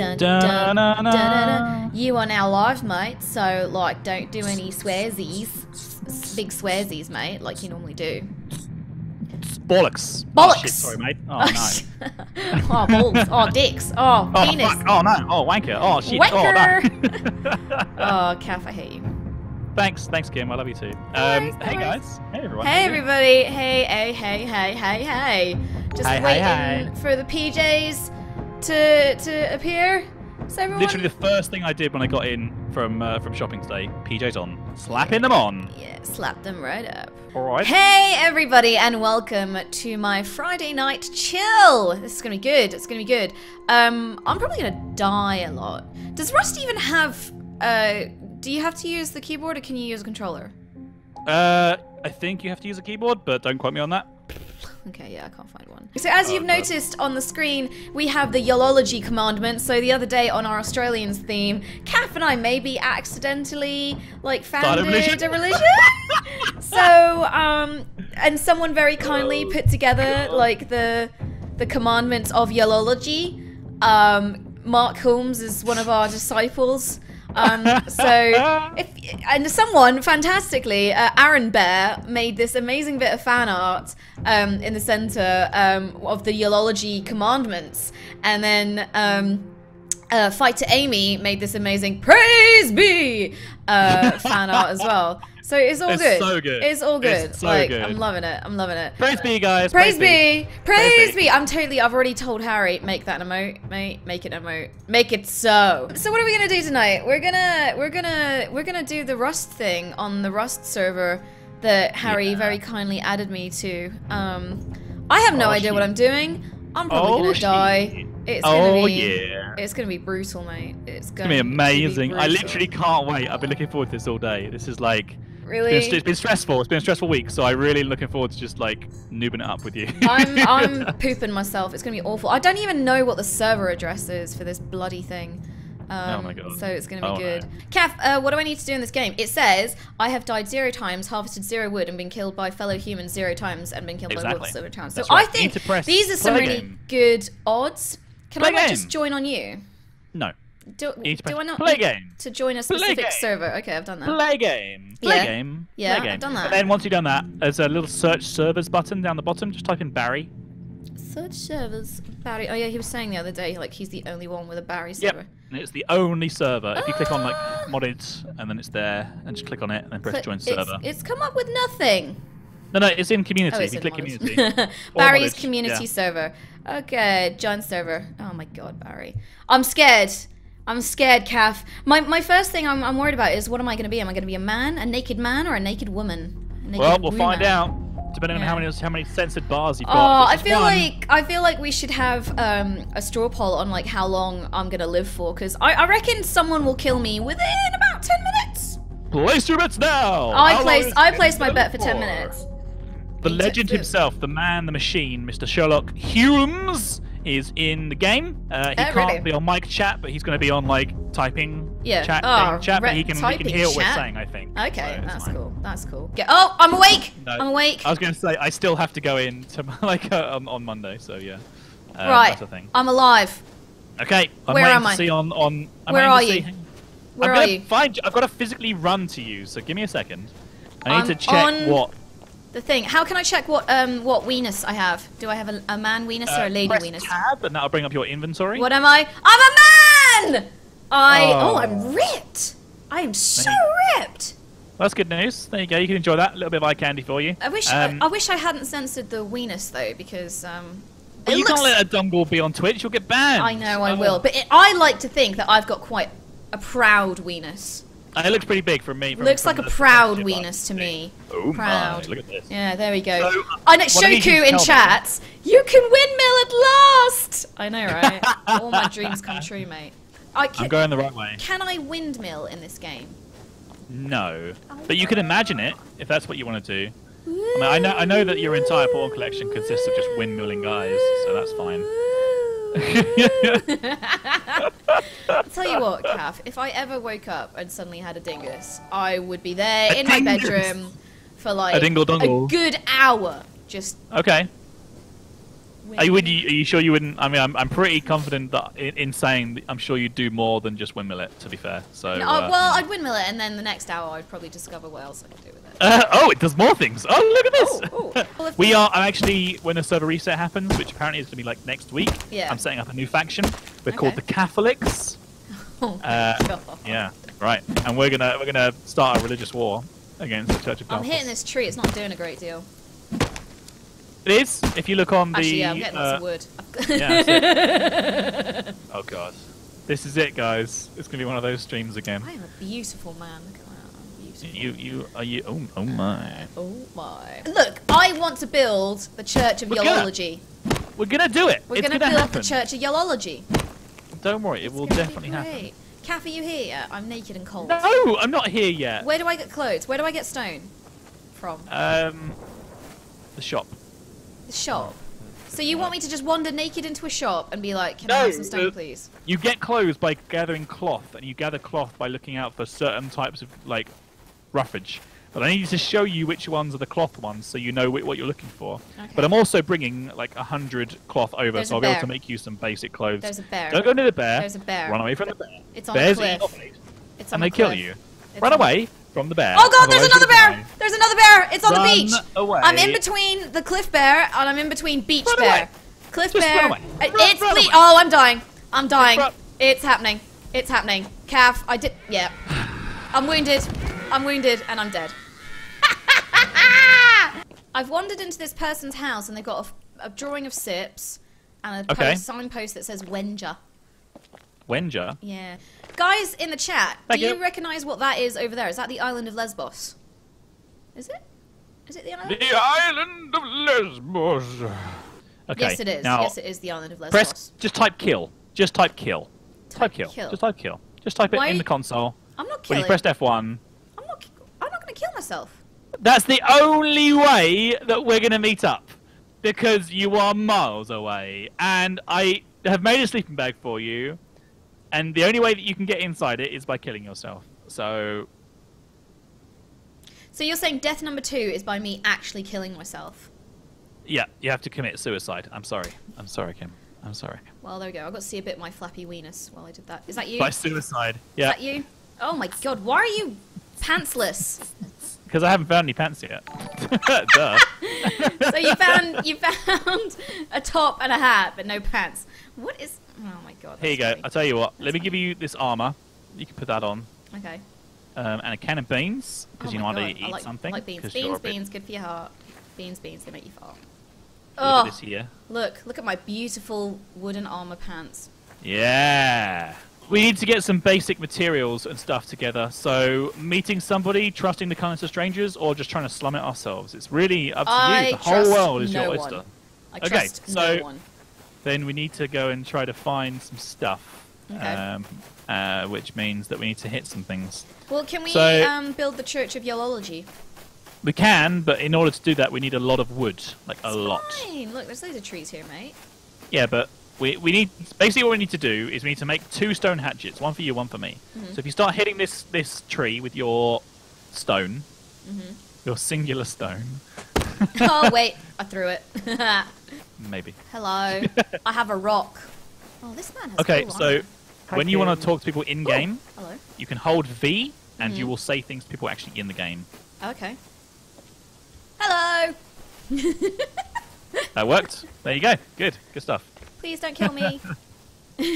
Dun, Dun, dun, dun. You are now live, mate. So, like, don't do any swearsies, big swearsies, mate, like you normally do. Bollocks. Oh, Bollocks. shit, sorry, mate. Oh, no. oh, balls. Oh, dicks. Oh, Oh, penis. fuck. Oh, no. Oh, wanker. Oh, shit. Wanker. Oh, no. Oh, Caff, I hate you. thanks. Thanks, Kim. I love you too. Um, hey, guys. Hey, everyone. Hey, How you doing? everybody. Hey, hey, hey, hey, hey, hey. Just Hey, hey, waiting hey. for the PJs to to appear. So everyone. Literally the first thing I did when I got in from uh, from shopping today, PJs on, slapping them on. Yeah, slap them right up. All right. Hey everybody and welcome to my Friday night chill. This is gonna be good. It's gonna be good. Um, I'm probably gonna die a lot. Does Rust even have? Uh, do you have to use the keyboard or can you use a controller? Uh, I think you have to use a keyboard, but don't quote me on that. Okay, yeah, I can't find one. So as Oh, you've God. noticed on the screen, we have the Yolology commandment. So the other day on our Australians theme, Caff and I maybe accidentally like Started a founded religion? a religion. so um, and someone very kindly Oh, put together God. like the the commandments of Yolology. Um, Mark Holmes is one of our disciples. Um, so if and someone fantastically, uh, Aaron Bear made this amazing bit of fan art um, in the center um, of the Yolology commandments, and then. Um, uh, Fighter Amy made this amazing "Praise Be" uh, fan art as well. So it's all It's good. so good. It's all good. It's so like good. I'm loving it. I'm loving it. Praise be, guys. Praise be, praise be. be. I'm totally. I've already told Harry make that an emote, mate. Make it an emote. Make it so. So what are we gonna do tonight? We're gonna we're gonna we're gonna do the Rust thing on the Rust server that Harry Yeah. very kindly added me to. Um, I have no Oh, idea what. I'm doing. I'm probably Oh, gonna shit. die. It's gonna Oh, be. yeah. It's gonna be brutal, mate. It's It's gonna, gonna be amazing. I literally can't wait. I've been looking forward to this all day. This is like really. it's, it's been stressful. It's been a stressful week, so I'm really looking forward to just like noobing it up with you. I'm I'm pooping myself. It's gonna be awful. I don't even know what the server address is for this bloody thing. Um, Oh my God. So it's gonna be Oh, good. no. Caff, uh, what do I need to do in this game? It says I have died zero times, harvested zero wood, and been killed by fellow humans zero times, and been killed by wolves zero times. So right. I think these are some really game. good odds. Can Play I just join on you? no. Do, You do I not play game. to join a specific server? Okay, I've done that. Play game. Play Yeah. game. Yeah, Play game. I've done that. And then once you've done that, there's a little search servers button down the bottom. Just type in Barry. Search servers. Barry. Oh yeah, he was saying the other day like he's the only one with a Barry server. Yep. And it's the only server. If you click on like Ah. modded, and then it's there, and just click on it, and then press join it's, server. It's come up with nothing. No, no, it's in community. Oh, if it's you in click modded. community. Barry's modded, community yeah. server. Okay, John server. Oh my god, Barry. I'm scared. I'm scared, Caff. My my first thing I'm, I'm worried about is what am I going to be? Am I going to be a man, a naked man, or a naked woman? A naked Well, we'll find out. Depending on how many how many censored bars you've Oh, got. I feel one- like I feel like we should have um, a straw poll on like how long I'm gonna live for, because I, I reckon someone will kill me within about ten minutes. Place your bets now. I How is I it placed my bet for ten minutes. The legend himself, the man, the machine, Mr. Sherlock Holmes, is in the game. Uh, he Oh, can't really? be on mic chat, but he's going to be on like typing Yeah. chat, Oh, thing, chat, but he can, he can hear what we're saying. I think. Okay, So that's fine. cool. That's cool. Get, oh, I'm awake. No. I'm awake. I was going to say I still have to go in to like uh, on, on Monday, so yeah. Um, right. That's the thing. I'm alive. Okay. I'm Where am to I? see on on. I'm Where are you? see- Where I'm are you? Find, you- I've got to physically run to you, so give me a second. I need I'm to check on- what. The thing. How can I check what um what weenus I have? Do I have a, a man weenus or uh, a lady press weenus? tab, and that'll bring up your inventory. What am I? I'm a man. I oh, Oh. I'm ripped. I am so ripped. That's good news. There you go. You can enjoy that. A little bit of eye candy for you. I wish Um, I, I wish I hadn't censored the weenus though because um. it you can't let a dongle be on Twitch. You'll get banned. I know I Oh. will, but it, I like to think that I've got quite a proud weenus. And it looks pretty big for me. From, Looks from like a proud yeah, weenus to me. Oh Proud. my! Look at this. Yeah, there we go. So, I know what I need you Shoku in tell me- chats. You can windmill at last. I know, right? All my dreams come true, mate. I I'm going the right way. can I windmill in this game? No, oh but you can imagine it if that's what you want to do. I mean, I know I know that your entire porn collection consists of just windmilling guys, so that's fine. I'll tell you what, Caff, if I ever woke up and suddenly had a dingus, I would be there A in my bedroom for like dingle dongle. a good hour, just okay. Are you, would you, are you sure you wouldn't? I mean, I'm, I'm pretty confident that in, in saying I'm sure you'd do more than just windmill it. To be fair, so. No, uh, well, I'd windmill it, and then the next hour I'd probably discover what else I could do with it. Uh, oh, it does more things. Oh, look at this. Oh, oh. Well, we are I'm actually when the server reset happens, which apparently is going to be like next week. Yeah. I'm setting up a new faction. We're called the Catholics. Oh, Uh, God. yeah, right. And we're gonna we're gonna start a religious war against the Church of I'm hitting this tree. It's not doing a great deal. It is. If you look on the. Actually, yeah, I'm getting lots of uh, wood. yeah, oh god, this is it, guys. It's gonna be one of those streams again. I am a beautiful man. Look at that. You you are you? Oh oh my. Oh my. Look, I want to build the Church of We're gonna- Yolology. We're gonna do it. We're it's gonna, gonna build happen. the Church of Yolology. Don't worry, it It's will definitely happen. Caff, are you here? I'm naked and cold. No, I'm not here yet. Where do I get clothes? Where do I get stone? From? Um, the shop. The shop. So you want me to just wander naked into a shop and be like, can I have some stone, uh, please? You get clothes by gathering cloth, and you gather cloth by looking out for certain types of like roughage. But I need to show you which ones are the cloth ones, so you know wh- what you're looking for. Okay. But I'm also bringing like a hundred cloth over, There's so I'll be able to make you some basic clothes. There's a bear. Don't go near the bear. There's a bear. Run away from the bear. It's on Bears eat your cliff. face, It's on and they kill you. It's Run away from the bear. Oh god, there's another bear! die. There's another bear! It's on Run the beach! away. I'm in between the cliff bear and I'm in between beach Run bear. away. Cliff Just bear. run away. Uh, it's run. Oh, I'm dying. I'm dying. It's happening. It's happening. Caff, I did. Yeah. I'm wounded. I'm wounded and I'm dead. I've wandered into this person's house and they've got a drawing of Sips and a Okay. post, signpost that says Wenger. Wenger. Yeah. Guys in the chat, Thank do you, you. recognize what that is over there? Is that the island of Lesbos? Is it? Is it the island? The island of Lesbos. Okay. yes, it is. Now, yes, it is the island of Lesbos. press. Just type kill. Just type kill. Type, kill. kill. Just type kill. Just type it Why- in the console. I'm not When you pressed F1. I'm not. I'm not going to kill myself. That's the only way that we're going to meet up. Because you are miles away. And I have made a sleeping bag for you. And the only way that you can get inside it is by killing yourself. So, So you're saying death number two is by me actually killing myself? yeah, you have to commit suicide. I'm sorry. I'm sorry, Kim. I'm sorry. Well, there we go. I got to see a bit of my flappy weenus while I did that. Is that you? By suicide. Yeah. Is that you? Oh my god! Why are you pantsless? Because I haven't found any pants yet. Duh. so you found you found a top and a hat, but no pants. What is? Oh my god! Here you go. funny. I'll tell you what. Let That's me give you this armor. You can put that on. Okay. Um, and a can of beans, because Oh you my want to eat I like, something. like beans. Beans, beans, good for your heart. Beans, beans, they make you fart. Oh, look, look at my beautiful wooden armor pants. Yeah. We need to get some basic materials and stuff together. So, meeting somebody, trusting the kindness of strangers, or just trying to slum it ourselves. It's really up to I you. The whole world is no your one. oyster. I Okay, trust so- no one. Then we need to go and try to find some stuff. Okay. Um, uh, which means that we need to hit some things. Well, can we so- um, build the Church of Yolology? We can, but in order to do that, we need a lot of wood. Like a lot. Fine. Look, there's loads of trees here, mate. Yeah, but we, we need basically what we need to do is we need to make two stone hatchets, one for you, one for me. Mhm. So if you start hitting this this tree with your stone, Mhm. your singular stone, oh wait, I threw it. maybe. Hello, I have a rock. Oh, this man has. Okay, cool so armor. when you want to talk to people in game, Hello. you can hold V, and you Mhm. will say things to people actually in the game. Okay. Hello. That worked. there you go. Good. Good stuff. Please don't kill me.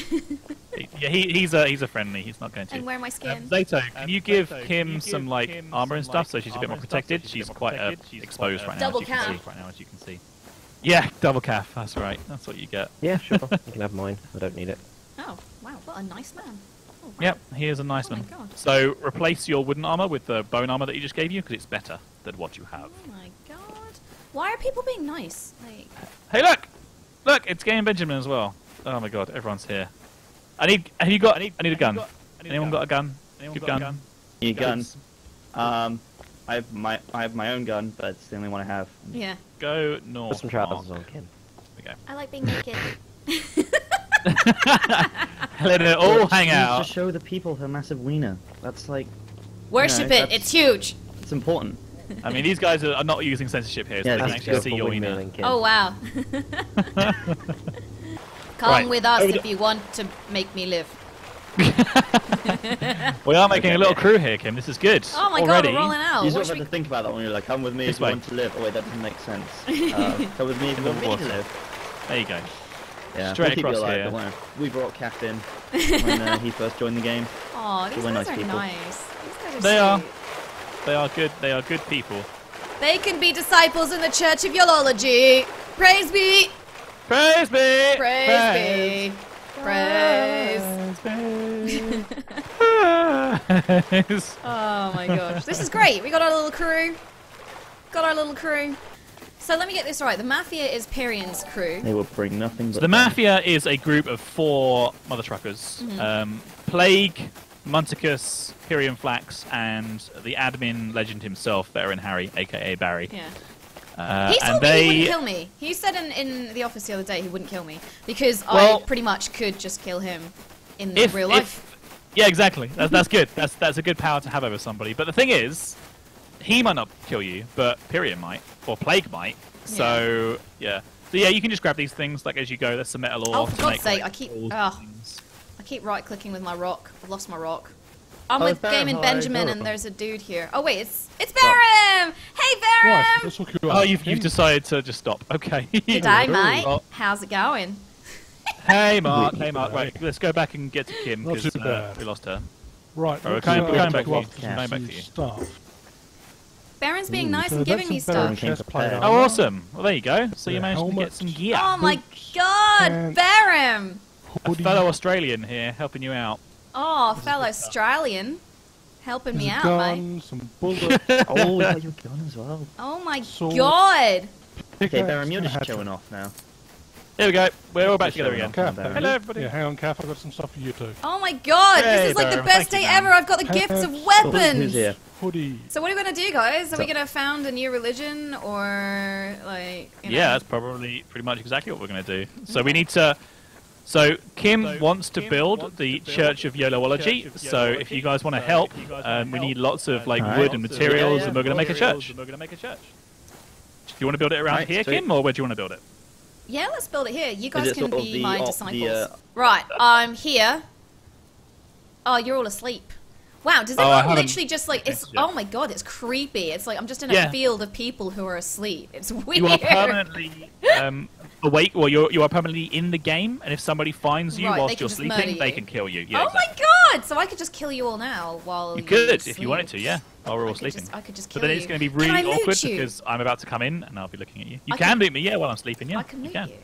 Yeah, he, he's a he's a friendly. He's not going to. and wear my Um, skin. Zato, can Um, you give Zato, can Kim you some like Kim armor and stuff like, so she's a bit more and stuff so protected? she's She's more quite uh, protected? She's exposed quite, right uh, now. Double as you can calf. see. Right now, as you can see. Yeah, double calf. That's right. That's what you get. Yeah, sure. you can have mine. I don't need it. Oh wow, what a nice man. Oh, wow. Yep, he is a nice Oh my. God. So replace your wooden armor with the bone armor that you just gave you because it's better than what you have. Oh my god. Why are people being nice? Like, Hey, look, look, it's Game Benjamin as well. Oh my god, everyone's here. I need. Have you got? I need. I need a gun. Anyone got a gun? Anyone Good got a gun. gun? Need a gun. Um, I have my I have my own gun, but it's the only one I have. yeah. Go north. Put some trousers Mark. on, Kim. There I like being naked. Let it all Look, hang out. To show the people her massive wiener. That's like Worship No, it. It's huge. it's important. I mean, these guys are, are not using censorship here, so Yeah, they can actually see your email. Oh wow. Come Right, with us if you want to make me live. We are making Okay, a little crew here, Kim. This is good. Oh my Already. god, we're rolling out. you What sort of should have we... to think about that when you're like, come with me This if you want to live. Oh wait, that doesn't make sense. Uh, come with me if you want me to live. There you go. Yeah, Straight we'll across alive, here. don't. We brought Captain when uh, he first joined the game. Oh, these We're guys nice are people. nice. These guys are They are. Sweet. They are good. They are good people. They can be disciples in the Church of Yolology. Praise be. Praise be. Praise, be. Praise. Praise. Oh my gosh. This is great. We got our little crew. Got our little crew. So let me get this right. The Mafia is Pyrian's crew. They will bring nothing but So the Mafia is a group of four mother truckers. Mm-hmm. Um, Plague, Munticus, Pyrian Flax, and the admin legend himself, Veteran Harry, aka Barry. Yeah. Uh, He and told me they, he wouldn't kill me. He said in, in the office the other day he wouldn't kill me because Well- I pretty much could just kill him in if, real life. if- yeah, exactly. That's, that's good. That's that's a good power to have over somebody. But the thing is, he might not kill you, but Pyrian might, or Plague might. So yeah. So yeah, you can just grab these things like as you go. There's some metal ore. Oh, for God's sake, like, I keep- things. I keep right clicking with my rock. I've lost my rock. I'm Oh, with Baron, Gaming hi, Benjamin and there's a dude here. Oh wait, it's it's Barum! Hey Right, Barum! let's look you Oh, you've, you've decided to just stop. Okay. G'day mate. Oh. How's it going? Hey Mark, hey Mark. Right, let's go back and get to Kim because uh, we lost her. Right, Oh, we're let's, coming- uh, we're coming back go for you. to We're coming back some for you. Stuff. Baron's being Hmm. nice So and giving me that's some Baron stuff. Came chest plate prepared. Oh, awesome. Well, there you go. So you Yeah, managed to get some gear. Oh my god, and- Barum! A fellow Australian here helping you out. Oh, fellow Australian. Helping me a out, gun, mate. some bullets, Oh, we got your gun as well. Oh my Sword. god! Okay, pickaxe, Baron, you're just showing off now. Here we go. We're all back together again. off. Caff, Baron. have Hello, everybody. Yeah, hang on, Caff. I've got some stuff for you too. Oh my god, Hey, this is like the best thank day man. ever. I've got the gifts of Who's Who's weapons. here? Hoodie. So what are we gonna do, guys? Are we gonna found a new religion, or like? You know? Yeah, that's probably pretty much exactly what we're going to do. So we need to. So Kim wants to build the Church of Yolology. So if you guys want to help, um, we need lots of like Alright. wood and materials, Yeah, yeah. and we're going to make a church. We're going to make a church. Do you want to build it around Right, here, sweet. Kim, or where do you want to build it? Yeah, let's build it here. You guys can be the my op- the, disciples. uh, Right, I'm here. Oh, you're all asleep. Wow, does Oh, everyone haven't- literally just like it's? Yeah. Oh my god, it's creepy. It's like I'm just in a Yeah. field of people who are asleep. It's weird. You are permanently um, awake, or you're you are permanently in the game, and if somebody finds you Right, whilst you're sleeping, murder they can kill you. Yeah, oh exactly. my god! So I could just kill you all now while You could if sleep. you wanted to, yeah. While we're all could sleeping. Just, I could just But kill then you. it's going to be Can I really loot awkward you? because I'm about to come in and I'll be looking at you. You I can can- loot me, yeah, while I'm sleeping, yeah. I can loot can. you.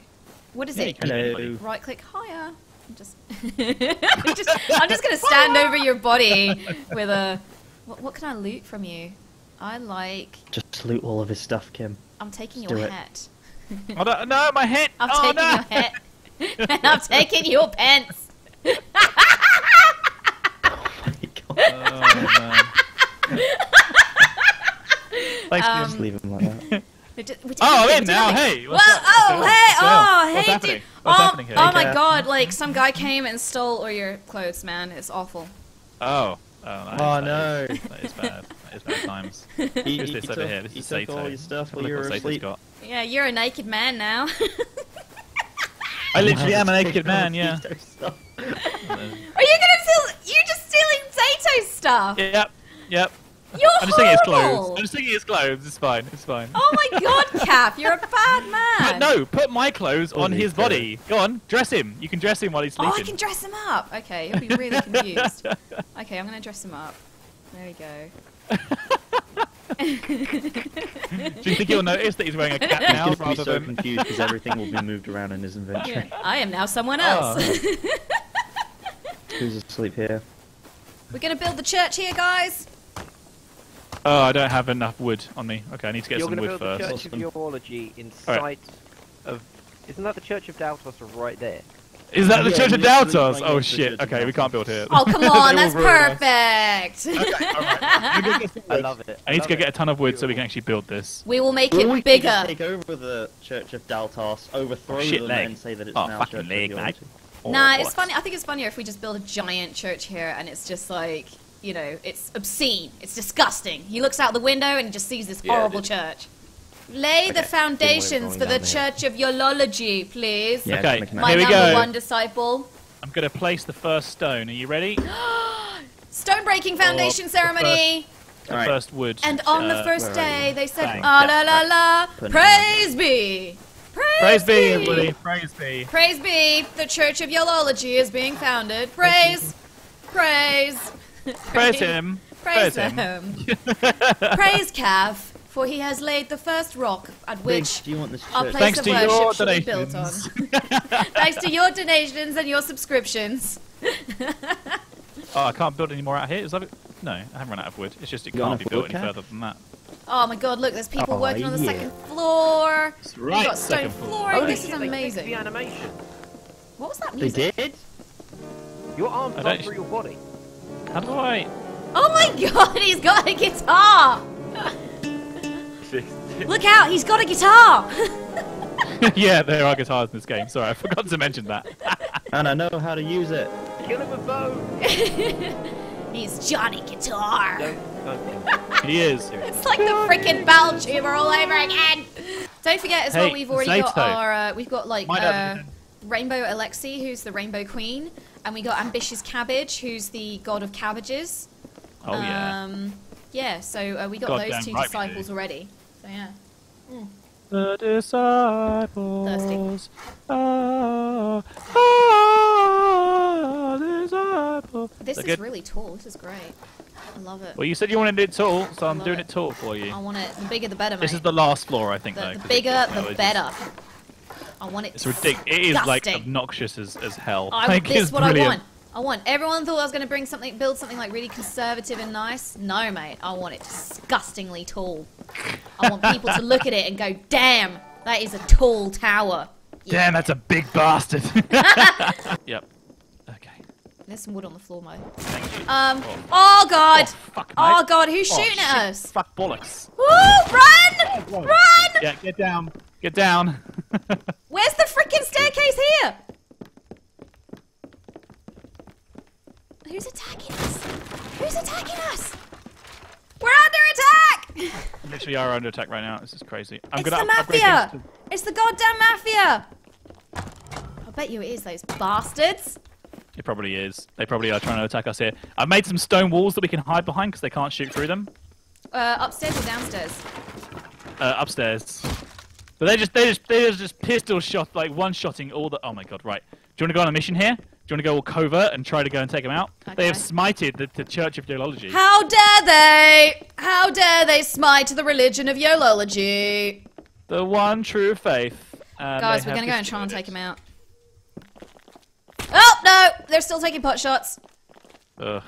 What is Yeah, it? Hello. Right click higher. I'm just, I'm just, I'm just gonna stand over your body with a. What, what can I loot from you? I like. Just loot all of his stuff, Kim. I'm taking Do your it. hat. Oh, no, no, my head! I'm oh, taking no! your hat. and I'm taking your pants. Oh, man. Thanks, Um, Kim. Just leave him like that. We did- we did Oh, I'm in now. nothing. Hey, Well, what's up? oh, hey, up? oh, What's hey, happening? dude. What's oh, happening here? oh my god, like some guy came and stole all your clothes, man. It's awful. Oh. Oh, oh no. Oh, no. is- That is bad. That is bad times. He, Who's this he over took, here? This is Sato. all your stuff while you what were asleep. got. Yeah, you're a naked man now. I literally am a naked man, yeah. Are you gonna steal? You're just stealing Zato's stuff. Yep, yep. You're I'm just taking his horrible. clothes. I'm just taking his clothes. It's fine. It's fine. Oh my god, Caff, you're a bad But man. no, put my clothes on Holy his cow. body. Go on, dress him. You can dress him while he's oh, sleeping. Oh, sleeping. I can dress him up. Okay, he'll be really confused. Okay, I'm gonna dress him up. There we go. Do you think he'll notice that he's wearing a cap He's now going to be so than? confused because everything will be moved around in his inventory. I am now someone else. Oh. Who's asleep here? We're gonna build the church here, guys. Oh, I don't have enough wood on me. Okay, I need to get You're some going to wood build the first. Church of Geology in Alright. sight of. Isn't that the Church of Daltos right there? Is that the Yeah, Church of literally Doubters? right Oh next to oh, the shit. Okay, we can't build here. Oh come on, will that's ruin us. perfect. I love it. I need to go it. get a ton of wood so we can actually build this. we will make Or we it could bigger. take over the Church of Daltos, overthrow Oh, shit them, leg. and say that it's Oh, now fucking Church leg, of mate. Geology. Or Nah, it's funny. I think it's funnier if we just build a giant church here, and it's just like you know, it's obscene. It's disgusting. He looks out the window and he just sees this Yeah, horrible just- church. Lay the foundations for the falling down Church of Yolology, please. Yeah, Okay, My Here we number go. one disciple. I'm gonna place the first stone. Are you ready? Stone breaking foundation Oh, the ceremony. The Alright. first wood. And on the uh, first day, they said, Bang. ah la la la, Put it praise be. Praise, Praise be, everybody. Praise be. Praise be, the Church of Yolology is being founded. Praise, praise, Praise him. praise Praise him. him. praise Caff, for he has laid the first rock at which Biggs, do you want this our church? place Thanks of to your worship shall be built on. donations. Thanks to your donations and your subscriptions. Oh, I can't build any more out here. Is that it? No, I haven't run out of wood. It's just it You can't be enough built wood, any Kat? further than that. Oh my god, look, there's people Oh, working on the yeah. second floor. That's We've right, got stone second floor. flooring. Holy oh, this is shit, they fixed amazing. The animation. What was that They music? did? Your arms I run don't- through your body. How do I? Oh my god, he's got a guitar! Look out, he's got a guitar! yeah, there are guitars in this game. Sorry, I forgot to mention that. And I know how to use it. Kill him with bow. he's Johnny Guitar! Don't, don't kill him. he is. It's like the freaking bell tuber all over again! Don't forget as well, we've already Sato. got our, uh, we've got like, Might uh, have- Rainbow Alexi, who's the Rainbow Queen, and we got Ambitious Cabbage, who's the god of cabbages. Oh yeah. Um, yeah, so uh, we got Goddamn those two right disciples already. So yeah. The disciples. Ah, ah, disciples. This They're is good. really tall. This is great. I love it. Well, you said you wanted it tall, so I'm doing it. it tall for you. I want it. The bigger, the better, mate. This is the last floor, I think, The, though. the 'cause bigger, it- the it's- better. I want it. It's ridiculous. It is like obnoxious as, as hell. I, like, this is what I want. I want. Everyone thought I was going to bring something, build something like really conservative and nice. No, mate. I want it disgustingly tall. I want people to look at it and go, "Damn, that is a tall tower." Yeah. Damn, that's a big bastard. yep. Okay. There's some wood on the floor, mate. Thank you. Um. Oh God. fuck, Oh. God. Who's Oh, shooting shit. at us? Fuck bollocks. Woo! Run! Run! Yeah, get down. Get down. Where's the freaking staircase here? Who's attacking us? Who's attacking us? We're under attack! Literally are under attack right now. This is crazy. I'm it's gonna the mafia! things It's the goddamn mafia! I bet you it is those bastards. It probably is. They probably are trying to attack us here. I've made some stone walls that we can hide behind because they can't shoot through them. Uh, upstairs or downstairs? Uh, upstairs. But they just they just they just pistol shot like one shotting all the. Oh my god! Right. Do you want to go on a mission here? Do you want to go all covert and try to go and take them out? They have smited the, the Church of Theology. How dare they! How dare they smite the religion of Yolology! The one true faith. And Guys, we're gonna go and try and take them out. Oh no! They're still taking pot shots. Ugh.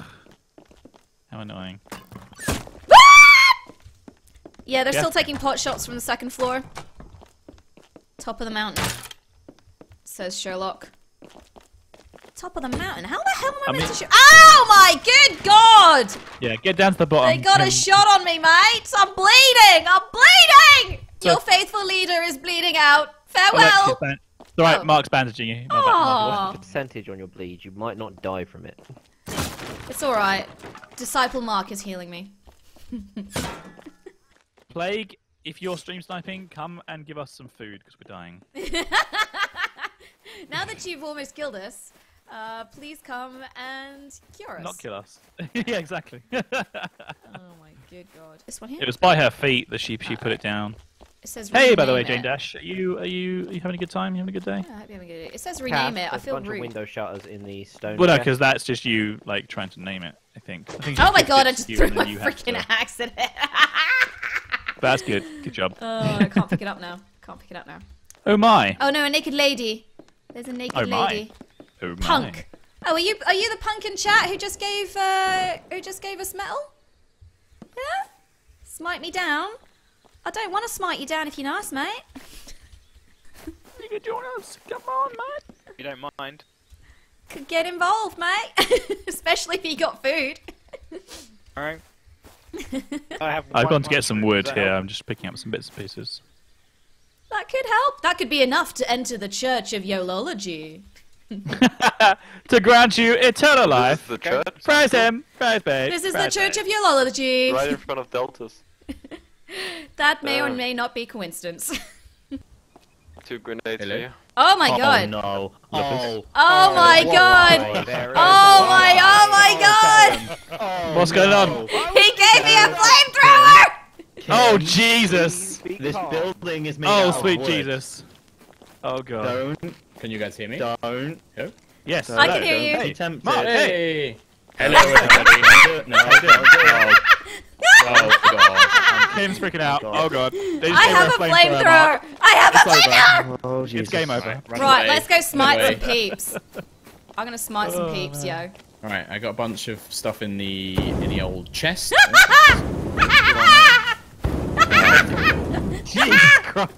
How annoying. Ah! Yeah, they're Yeah. still taking pot shots from the second floor. Top of the mountain. Says Sherlock. Top of the mountain? How the hell am I, I meant mean- to shoot? Oh my good god! Yeah, get down to the bottom. They got a shot on me, mate! I'm bleeding! I'm bleeding! So- Your faithful leader is bleeding out. Farewell! ban- It's alright, Oh. Mark's bandaging you. No, Mark- Mark- Aww. Percentage on your bleed. You might not die from it. It's alright. Disciple Mark is healing me. Plague, if you're stream sniping, come and give us some food because we're dying. Now that you've almost killed us, uh, please come and cure us. Not kill us. yeah, exactly. Oh my good god. This one here? it was by her feet that she she put it down. It says Hey, by the way, Jane it. Dash, are you are you are you having a good time? Are You having a good day? Yeah, I hope you're having a good day. It says rename Cass, it. I there's feel a bunch rude. of window shutters in the stone. Well, no, because that's just you like trying to name it. I think. I think Oh my god, I just you threw and a you have freaking to- axe at it. That's good. Good job. oh, I can't pick it up now. Can't pick it up now. Oh my. Oh no, a naked lady. There's a naked Oh my. lady. Oh my. Punk. Oh, are you are you the punk in chat who just gave uh who just gave us metal? Yeah? Smite me down? I don't want to smite you down if you're nice, mate. You could join us. Come on, mate. If you don't mind. Could get involved, mate. Especially if you got food. Alright. I have I've gone to get some wood here. help? I'm just picking up some bits and pieces. That could help. That could be enough to enter the Church of Yolology. to grant you eternal life. This is the church. Praise him. Praise be. This is the Church be. of Yolology. Right in front of Deltas. That may or Uh. may not be coincidence. Two grenades Hello? here. Oh my Oh god. no. Oh. Oh my god. There Oh my, oh my god. Oh, What's going on? no. He gave me a flamethrower. Oh Jesus! This building is made Oh out of sweet wood. Jesus! Oh god. Don't, Can you guys hear me? don't. Yes. I can don't- hear don't you. be tempted. Mark, Hey! Hello, everybody. Don't do it, No, don't do it. oh, God. Oh, Kim's freaking out. Oh god. Oh, they just I gave her have a Mark. flamethrower. I have a It's over. flamethrower. Oh, It's game over. Run Right, let's go smite some peeps. I'm gonna smite some Oh, peeps, yo. Alright, I got a bunch of stuff in the in the old chest. Jesus Christ.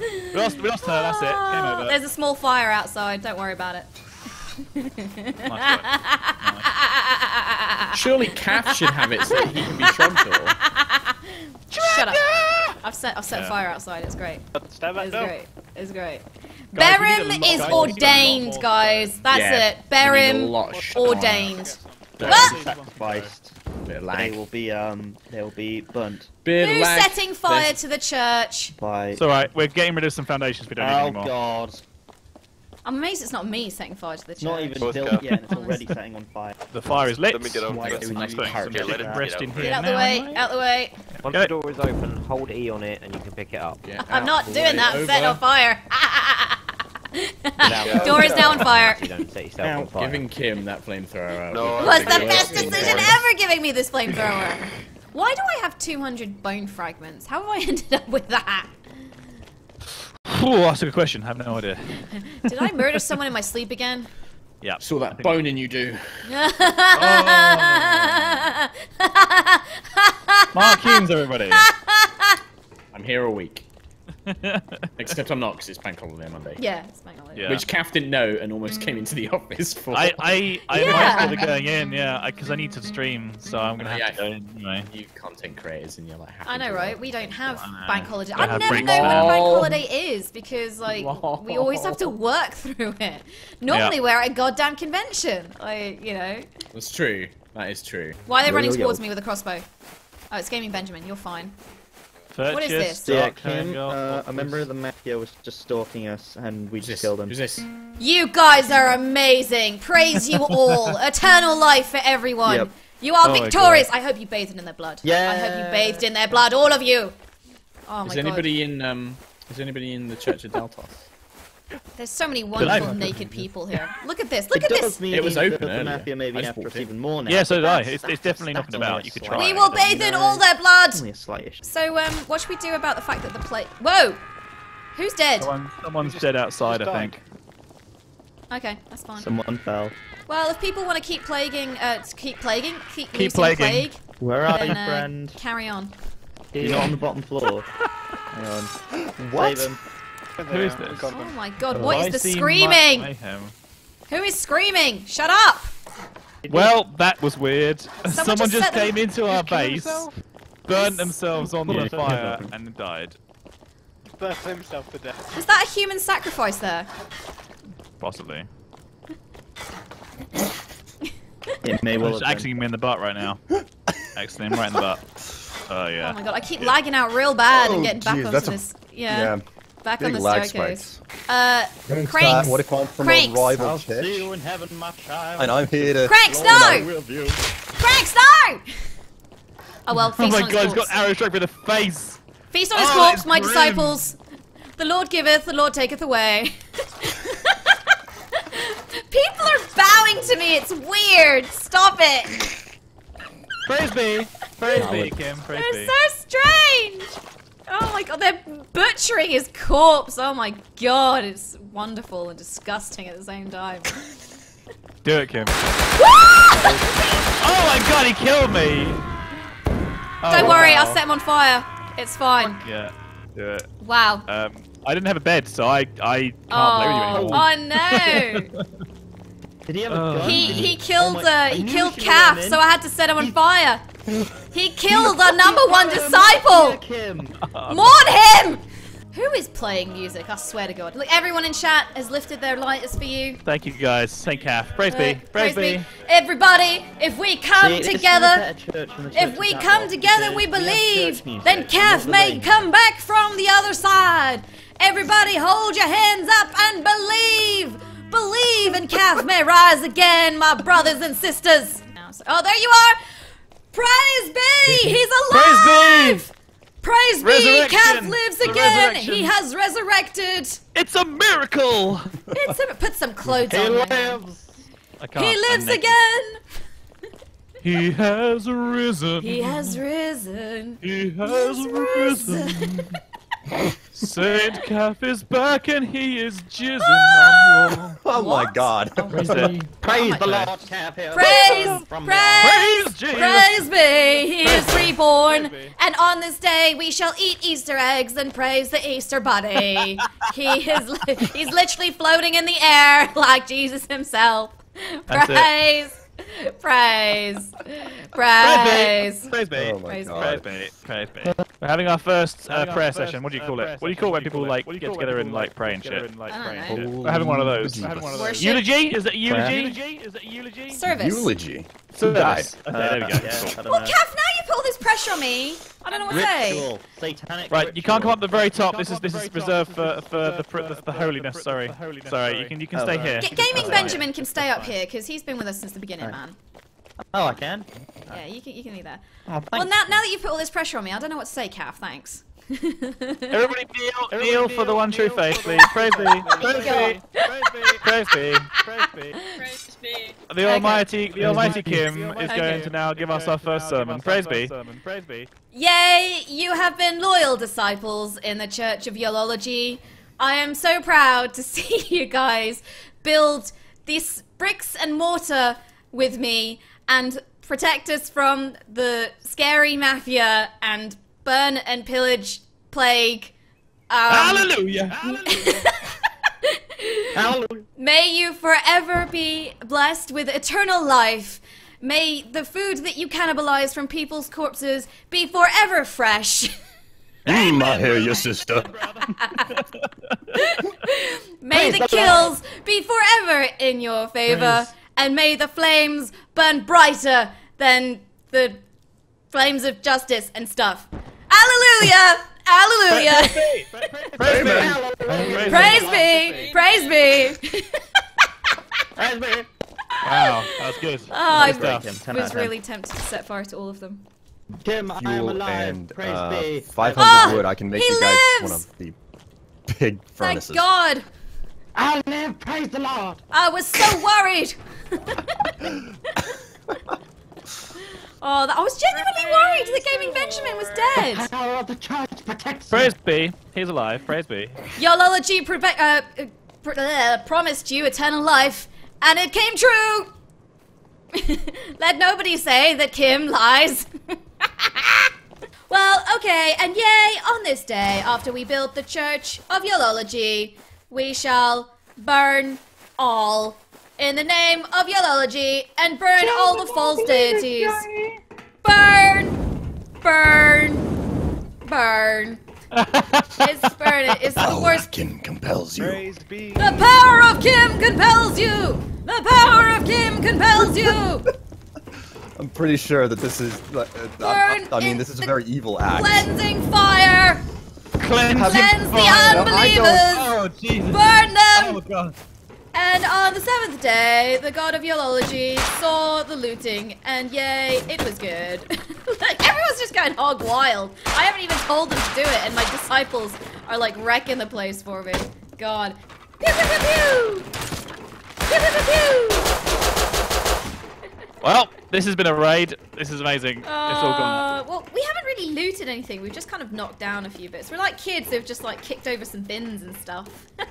We lost, we lost her, that's it. Game over. There's a small fire outside. Don't worry about it. Nice Surely Caff should have it so he can be Trumtor. Shut up. I've set I've set Yeah. fire outside. It's great. Stand back It's down. great. It's great. Guys, we need a Berim is guys, we need a lot ordained, guys. That's Yeah, it. we Berim lot of shit on ordained. Sacrificed. Bit of They will be um. They will be burnt Bit of Who's lag. setting fire There's- to the church? by. It's alright, we're getting rid of some foundations we don't need anymore. Oh. God! I'm amazed it's not me setting fire to the church. It's not even Both built yet, it's already setting on fire. The fire is lit. Let me get over Why there. do Some we nice need things. parachute Some let it rest in Get here Get out the now, way. anyway. Out the way. Once Go. the door is open, hold E on it and you can pick it up. Yeah, I'm not doing way that. I'm setting over. on fire. Without- Door is now on fire. You don't set yourself on fire. Giving Kim that flamethrower out. No, was the best decision ever. ever giving me this flamethrower. Why do I have 200 bone fragments? How have I ended up with that? Phew, that's a good question. I have no idea. Did I murder someone in my sleep again? Yeah. Saw that bone in you do. Oh. Mark Holmes, everybody. I'm here a week. Except I'm not because it's bank holiday Monday. yeah, it's bank holiday. Yeah. Which Caff didn't know and almost mm. came into the office for. I, I, I Yeah. might still be going in, yeah, because I, need to stream, so I'm gonna have Yeah. to go in anyway. You content creators and you're like. happy I know, right? We don't have I bank holiday. Don't I've never breaks known what a bank holiday is because, like, we always have to work through it. Normally, Yeah. we're at a goddamn convention. Like, you know. That's true. That is true. Why are they running yo, yo. towards me with a crossbow? Oh, it's Gaming Benjamin. You're fine. What is this? Yeah, Dark Kim, uh, a member of the mafia was just stalking us, and we Who's just this? killed him. Who's this? You guys are amazing. Praise you all. Eternal life for everyone. Yep. You are Oh victorious. I hope you bathed in their blood. Yeah. I hope you bathed in their blood, all of you. Oh my is god. anybody in um? Is anybody in the Church of Deltos? There's so many wonderful naked people here. Look at this. Look it at does this. mean It was the- open the, earlier. mafia may I be just after walked us even more now. Yeah, so did I. It's, it's definitely that's knocking only about. a You could try We it. will bathe in all their blood. Only a slight issue. So, um, what should we do about the fact that the plate? Whoa! Who's dead? Someone, someone's dead outside, I just think. Okay, that's fine. Someone fell. Well, if people want to keep plaguing, uh, keep plaguing, keep, Keep plaguing. plague, Where are you, then uh, friend? carry on. You're not on the bottom floor. Hang on. What? Save him. Who is this? Oh my god, what I is the screaming? Who is screaming? Shut up! Well, that was weird. Someone, just just set them- came into our base, himself? burned themselves on Yeah, the fire, and died. Burnt himself to death. Was that a human sacrifice there? Possibly. It may I'm well just have been. axing him in the butt right now. axing him right in the butt. Oh yeah. Oh my god, I keep lagging out real bad and Oh, getting back jeez, onto that's a- this. Yeah, Yeah, back on the lag staircase. spikes. Uh, Cranks. What if I'm from Cranks. a rival I'll see you in heaven, my child. And I'm here to. Cranks, no! Cranks, no! Oh well, Oh feast my on his god, he's corpse. got arrow struck with a face. Feast on his Oh, corpse, my grim. disciples. The Lord giveth, the Lord taketh away. People are bowing to me. It's weird. Stop it. Praise be. Praise No, be, Kim. Praise They're be. so strange. Oh my god, they're butchering his corpse. Oh my god, it's wonderful and disgusting at the same time. Do it, Kim. Oh my god, he killed me. Oh, Don't worry, wow. I'll set him on fire. It's fine. Yeah, do it. Wow. Um, I didn't have a bed, so I I can't Oh, play with you anymore. oh no! Did he have a Uh, gun? He Did he Oh killed my- uh he killed Caff, so I had to set him on fire. He killed our number one disciple. Mourn him. Who is playing music? I swear to God. Look, everyone in chat has lifted their lighters for you. Thank you guys. Thank Caff. Praise Uh, be. Praise, praise be. Everybody, if we come See, this is a together, better church than the Church if we Dallas come together, because we believe, music, then Caff may rain. come back from the other side. Everybody hold your hands up and believe. Believe and Caff may rise again, my brothers and sisters. Oh, there you are. Praise be, he's Praise alive. Praise be, Resurrection. Caff lives The again. He has resurrected. It's a miracle. It's a, put some clothes He on. lives! He lives again. He has risen. He has risen. He has risen. Saint Caff is back and he is jizzing on your. Oh my What? god. Praise be. Praise the Lord, Caff Hill. Praise, From praise, Praise Jesus. praise be. He is reborn, Praise be. and on this day we shall eat Easter eggs and praise the Easter Bunny. he is, li- he's literally floating in the air like Jesus himself. That's it. Praise, praise, praise. Praise be. Oh my Praise god. Praise be. We're having our first uh, prayer session. What do you call it? What do you call when people like get together and like pray and shit? I don't know. We're having one of those. Holy We're having one of those. Worship. Eulogy? Is it eulogy? Is it eulogy? Service. Eulogy. So died? Okay, there we go. Yeah, Cool. I don't Well, know. Caff, now you put all this pressure on me. I don't know what to say. Satanic Right, you can't come up the very top. This is this is reserved for for the pr- the, the holiness. Sorry, sorry. You can you can Oh, stay here. G- Gaming Benjamin can stay up here because he's been with us since the beginning, man. Oh, I can. Yeah, you can you can leave there. Oh, Well, now, now that you've put all this pressure on me, I don't know what to say, Caff. Thanks. Everybody kneel, kneel for the one true faith, please. Praise be. Praise be. Praise be. Praise be. The Almighty, the Almighty Kim is going to now give us our first sermon. Praise be. Praise be. Yay! You have been loyal disciples in the Church of Yolology. I am so proud to see you guys build these bricks and mortar with me and protect us from the scary mafia and burn and pillage plague. Um, Hallelujah. Hallelujah. May you forever be blessed with eternal life. May the food that you cannibalize from people's corpses be forever fresh. Mm, I hear you, sister. May the kills be forever in your favor, and may the flames burn brighter than the flames of justice and stuff. Hallelujah! Hallelujah! Praise be. Amen. Praise be! Praise be! Praise be. Wow, that was good. Oh, I stuff. Kim, 10 out was really tempted to set fire to all of them. Kim, I am alive. and Praise uh, be. 500 Ah, wood. I can make he you guys lives! one of the big furnaces. Thank. God! I live. Praise the Lord. I was so worried! oh, that, I was genuinely worried that Gaming Benjamin was dead! Power of the church protects Praise be. He's alive. Praise be. Yolology prove- uh, uh, pr- uh, promised you eternal life, and it came true! Let nobody say that Kim lies. well, okay, and yay, on this day, after we build the Church of Yolology, we shall burn all in the name of Yolology and burn all the false deities. Burn! Burn! Burn! It's burn it. It's the Power worst of Kim compels you. Praise be. the power of Kim compels you! The power of Kim compels you! I'm pretty sure that this is. Uh, uh, I, I mean, this is a very evil act. Cleansing fire! Cleanse. Cleanse the unbelievers! Oh Jesus. Burn them! Oh God. And on the seventh day, the god of Yolology saw the looting, and yay, it was good. like, everyone's just going hog wild. I haven't even told them to do it, and my disciples are like wrecking the place for me. God. Pew pew pew pew! Pew pew pew pew! Well, this has been a raid. This is amazing. it's all gone. Uh, well, we haven't really looted anything. We've just kind of knocked down a few bits. We're like kids who've just like kicked over some bins and stuff.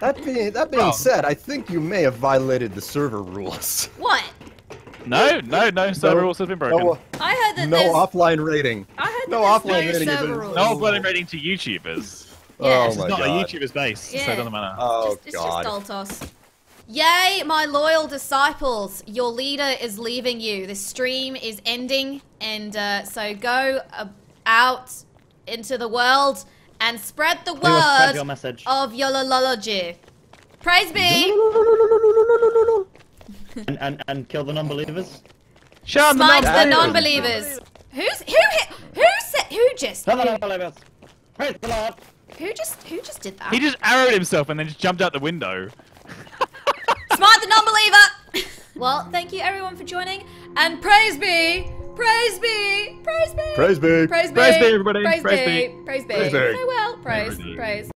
That being, that being Well- said, I think you may have violated the server rules. what? No, no, no. Server No- rules have been broken. No, I heard that no there's. offline rating. I heard that no offline no rating is server in- rules. No bloody rating to YouTubers. Yeah. Oh This is my not god. a YouTuber's base, so Yeah. it doesn't matter. Oh just, it's god. just Daltos. Yay, my loyal disciples! Your leader is leaving you. This stream is ending, and uh, so go uh, out into the world and spread the We will spread word your message. of Yolology. Praise be. And, and, and kill the non-believers. Shun the Smite the non-believers. non-believers. Who's who hit? Who said? Who just? Kill the Who, non-believers. Praise the Lord. who just? Who just did that? He just arrowed himself and then just jumped out the window. Smite the non-believer. well, thank you everyone for joining, and praise be, praise be, praise be, Praise be. praise be, Praise be, everybody. praise Praise be, be. praise be, Praise be. farewell, praise, Praise praise.